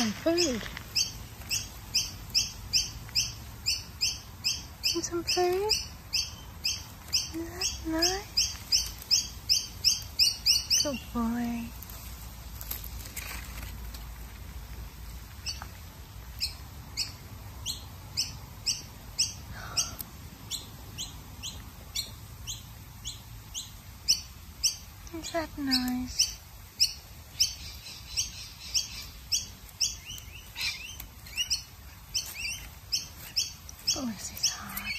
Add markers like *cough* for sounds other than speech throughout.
some food. Want some food? Isn't that nice? Good boy. Is that nice? Bless his heart.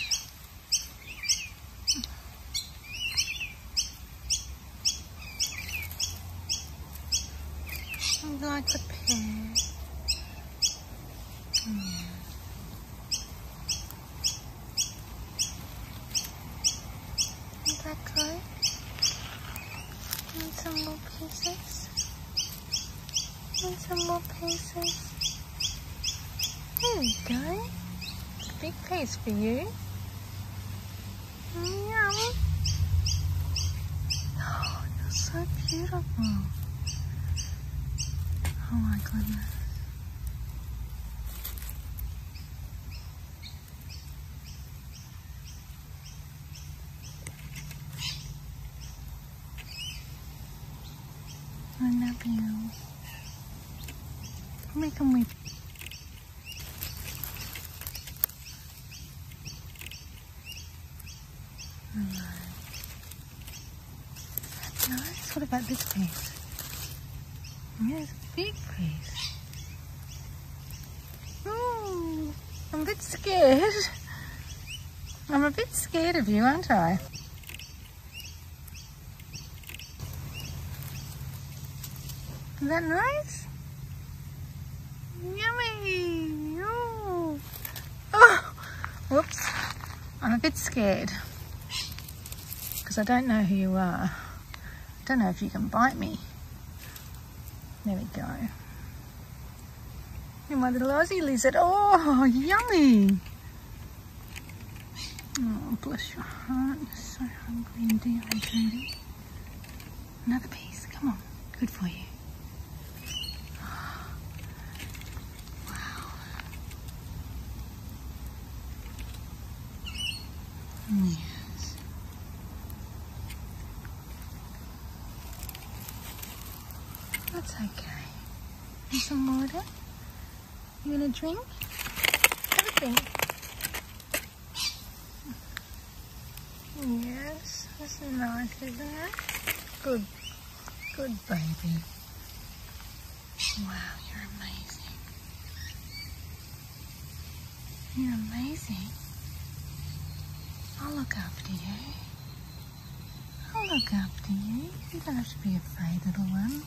I like the pear. Mm. Is that good? Want some more pieces? Want some more pieces? There you go. Big piece for you. Yum. Oh, you're so beautiful. Oh my goodness. You. Make them weep. That's nice. What about this piece? Yes, big piece. Ooh, I'm a bit scared. I'm a bit scared of you, aren't I? Is that nice? Yummy! Oh. oh! Whoops. I'm a bit scared. Because I don't know who you are. I don't know if you can bite me. There we go. You're my little Aussie lizard. Oh, yummy! Oh, bless your heart. You're so hungry and dehydrated. Another piece. Come on. Good for you. Wow. Yes. That's okay. Need some water? You gonna drink? Have a drink. Yes, that's nice, isn't it? Good, good baby. Wow, you're amazing. You're amazing. I'll look after you. I'll look after you. You don't have to be afraid, little one.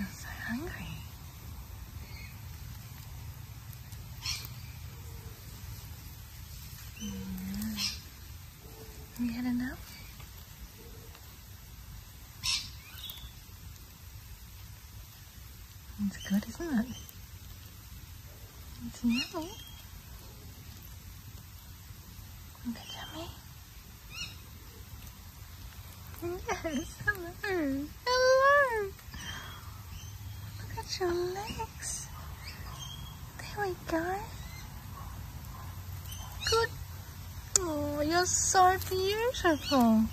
You're so hungry. Have you had enough? It's good, isn't it? It's yummy. Is it yummy? *laughs* Yes. Hello. Look at There we go. Good. Oh, you're so beautiful.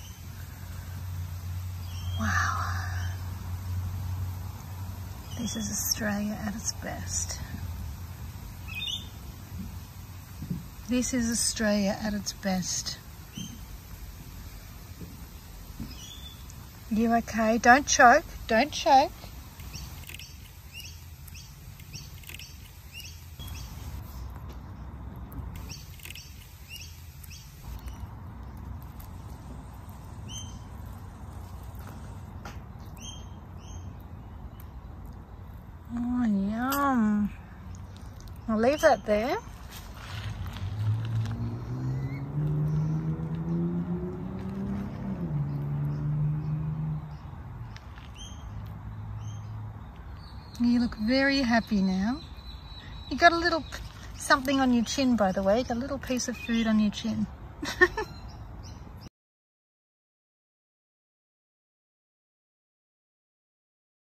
Wow. This is Australia at its best. This is Australia at its best. You okay? Don't choke. Don't choke. Oh, yum. I'll leave that there. You look very happy now. You got a little something on your chin, by the way. You got a little piece of food on your chin. *laughs*